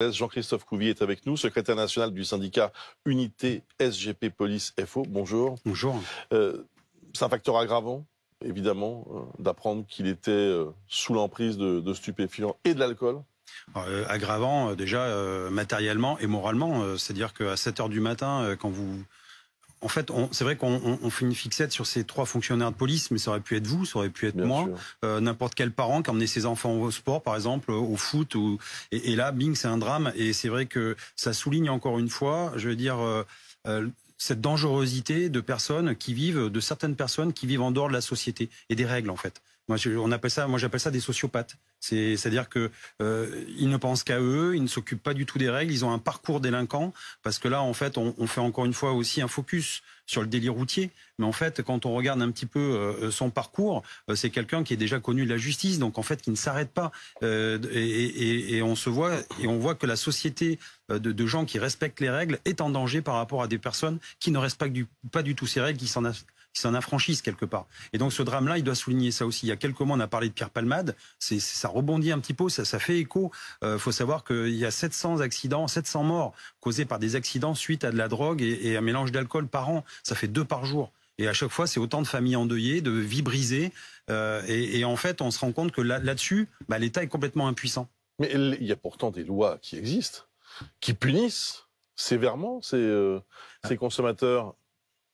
Jean-Christophe Couvier est avec nous, secrétaire national du syndicat Unité SGP Police FO. Bonjour. Bonjour. Euh, c'est un facteur aggravant, évidemment, euh, d'apprendre qu'il était euh, sous l'emprise de, de, stupéfiants et de l'alcool. aggravant déjà matériellement et moralement, c'est-à-dire qu'à 7 heures du matin, quand vous en fait, c'est vrai qu'on fait une fixette sur ces trois fonctionnaires de police, mais ça aurait pu être vous, ça aurait pu être moi, euh, n'importe quel parent qui emmenait ses enfants au sport, par exemple, au foot. Ou, et, là, bing, c'est un drame. Et c'est vrai que ça souligne encore une fois, je veux dire, euh, euh, cette dangerosité de personnes qui vivent, de certaines personnes qui vivent en dehors de la société et des règles, en fait. Moi, on appelle ça, moi, j'appelle ça des sociopathes. C'est-à-dire que euh, ils ne pensent qu'à eux, ils ne s'occupent pas du tout des règles, ils ont un parcours délinquant, parce que là, en fait, on, on, fait encore une fois aussi un focus sur le délit routier, mais en fait, quand on regarde un petit peu euh, son parcours, euh, c'est quelqu'un qui est déjà connu de la justice, donc en fait, qui ne s'arrête pas, euh, et, et, et, on se voit et on voit que la société de, de, gens qui respectent les règles est en danger par rapport à des personnes qui ne respectent du, pas du tout ces règles, qui s'en qui s'en affranchissent quelque part. Et donc ce drame-là, il doit souligner ça aussi. Il y a quelques mois, on a parlé de Pierre Palmade. Ça rebondit un petit peu, ça, fait écho. Il euh, faut savoir qu'il y a 700 accidents, 700 morts causés par des accidents suite à de la drogue et, un mélange d'alcool par an. Ça fait deux par jour. Et à chaque fois, c'est autant de familles endeuillées, de vies brisées. Euh, et, en fait, on se rend compte que là, là-dessus, bah, l'État est complètement impuissant. Mais il y a pourtant des lois qui existent, qui punissent sévèrement ces, euh, ces consommateurs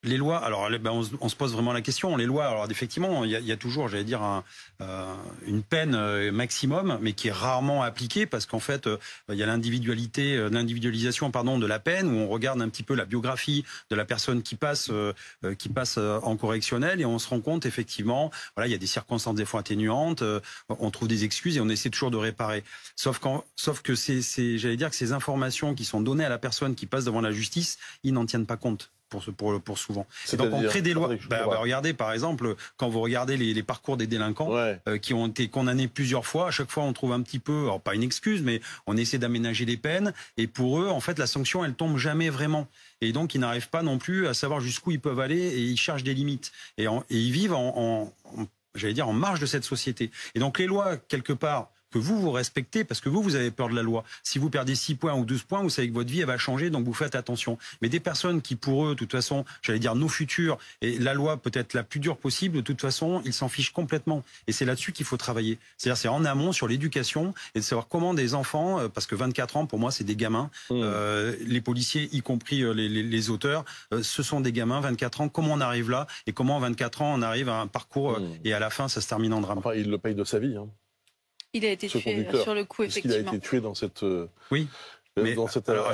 les lois, alors ben on, se pose vraiment la question. Les lois, alors effectivement, il y a, toujours, j'allais dire, euh, une peine euh, maximum, mais qui est rarement appliquée parce qu'en fait, euh, il y a l'individualité, l'individualisation, pardon, de la peine où on regarde un petit peu la biographie de la personne qui passe, qui passe en correctionnel et on se rend compte effectivement, voilà, il y a des circonstances des fois atténuantes, on trouve des excuses et on essaie toujours de réparer. Sauf sauf que c'est, j'allais dire que ces informations qui sont données à la personne qui passe devant la justice, ils n'en tiennent pas compte pour, pour, pour souvent. Et donc on crée des lois. Bah, bah, regardez par exemple, quand vous regardez les, les parcours des délinquants euh, qui ont été condamnés plusieurs fois, à chaque fois on trouve un petit peu, alors pas une excuse, mais on essaie d'aménager les peines. Et pour eux, en fait, la sanction, elle tombe jamais vraiment. Et donc ils n'arrivent pas non plus à savoir jusqu'où ils peuvent aller et ils cherchent des limites. Et, et ils vivent en, en j'allais dire en marge de cette société. Et donc les lois quelque part que vous, vous respectez parce que vous, vous avez peur de la loi. Si vous perdez 6 points ou 12 points, vous savez que votre vie, elle va changer, donc vous faites attention. Mais des personnes qui, pour eux, de toute façon, j'allais dire nos futurs, et la loi peut être la plus dure possible, de toute façon, ils s'en fichent complètement. Et c'est là-dessus qu'il faut travailler. C'est-à-dire, c'est en amont sur l'éducation et de savoir comment des enfants, euh, parce que 24 ans, pour moi, c'est des gamins. Mmh. Euh, les policiers, y compris euh, les, les, les auteurs, euh, ce sont des gamins, 24 ans. Comment on arrive là et comment, 24 ans, on arrive à un parcours mmh. et à la fin, ça se termine en drame. Enfin, il le paye de sa vie. Hein. Il a été tué sur le coup, effectivement. Il a été tué dans cette. Euh, oui. Mais, dans cette alors.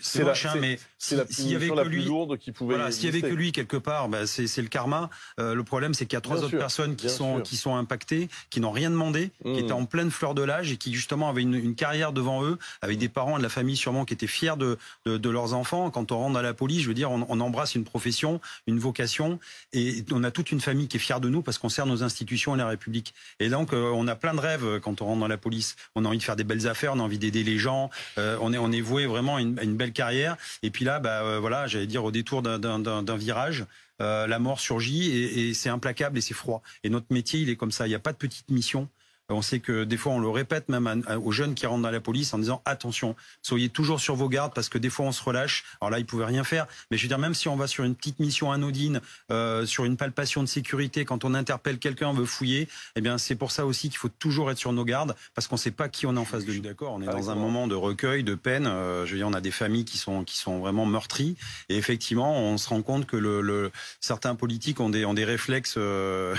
C'est la, hein, mais c'est s'il y avait que lui, lourde qui pouvait. Voilà, s'il y avait que lui quelque part, bah, c'est le karma. Euh, le problème, c'est qu'il y a trois bien autres sûr, personnes qui sont sûr. qui sont impactées, qui n'ont rien demandé, mmh. qui étaient en pleine fleur de l'âge et qui justement avaient une, une, carrière devant eux, avec des parents et de la famille sûrement qui étaient fiers de, de, de leurs enfants. Quand on rentre à la police, je veux dire, on, on, embrasse une profession, une vocation, et on a toute une famille qui est fière de nous parce qu'on sert nos institutions et la République. Et donc, euh, on a plein de rêves quand on rentre dans la police. On a envie de faire des belles affaires, on a envie d'aider les gens. Euh, on est on est voué vraiment à une, belle carrière. Et puis là, bah, euh, voilà, j'allais dire au détour d'un virage, euh, la mort surgit et, et c'est implacable et c'est froid. Et notre métier, il est comme ça. Il n'y a pas de petite mission. On sait que des fois on le répète même aux jeunes qui rentrent dans la police en disant attention, soyez toujours sur vos gardes parce que des fois on se relâche. Alors là ils pouvaient rien faire, mais je veux dire même si on va sur une petite mission anodine, euh, sur une palpation de sécurité, quand on interpelle quelqu'un, on veut fouiller, eh bien c'est pour ça aussi qu'il faut toujours être sur nos gardes parce qu'on sait pas qui on est en face de lui. D'accord, on est dans un moment de recueil, de peine. Euh, je veux dire on a des familles qui sont qui sont vraiment meurtries et effectivement on se rend compte que le, le certains politiques ont des ont des réflexes euh,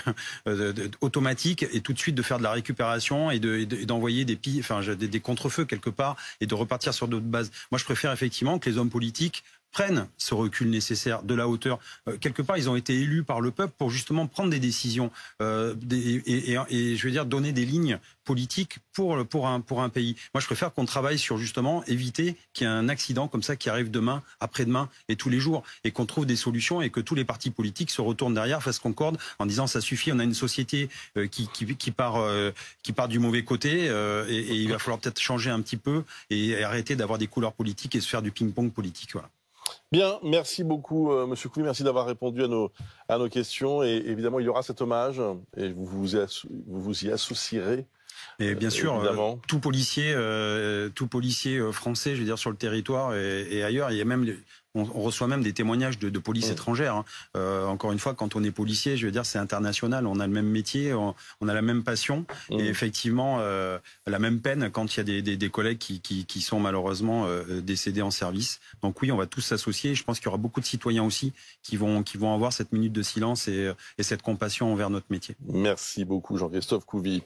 automatiques et tout de suite de faire de la récupération et d'envoyer de, des, enfin, des, des contrefeux quelque part et de repartir sur d'autres bases. Moi, je préfère effectivement que les hommes politiques prennent ce recul nécessaire de la hauteur. Euh, quelque part, ils ont été élus par le peuple pour justement prendre des décisions euh, et, et, et, je veux dire donner des lignes politiques pour pour un pour un pays. Moi, je préfère qu'on travaille sur justement éviter qu'il y ait un accident comme ça qui arrive demain, après-demain et tous les jours, et qu'on trouve des solutions et que tous les partis politiques se retournent derrière, fassent concorde en disant ça suffit, on a une société euh, qui, qui, qui part euh, qui part du mauvais côté euh, et, et, il va falloir peut-être changer un petit peu et arrêter d'avoir des couleurs politiques et se faire du ping-pong politique. Voilà. Bien, merci beaucoup, euh, Monsieur Couy. Merci d'avoir répondu à nos, à nos questions. Et évidemment, il y aura cet hommage et vous, vous, vous y associerez Et bien sûr, tout policier, tout policier français, je veux dire, sur le territoire et, et ailleurs, il y a même on, reçoit même des témoignages de, de police mm. étrangère. Hein. Euh, encore une fois, quand on est policier, je veux dire, c'est international. On a le même métier, on, a la même passion mm. et effectivement euh, la même peine quand il y a des, des, des collègues qui, qui, qui, sont malheureusement euh, décédés en service. Donc oui, on va tous s'associer. Je pense qu'il y aura beaucoup de citoyens aussi qui vont qui vont avoir cette minute de silence et, et cette compassion envers notre métier. Merci beaucoup, Jean-Christophe Couvi.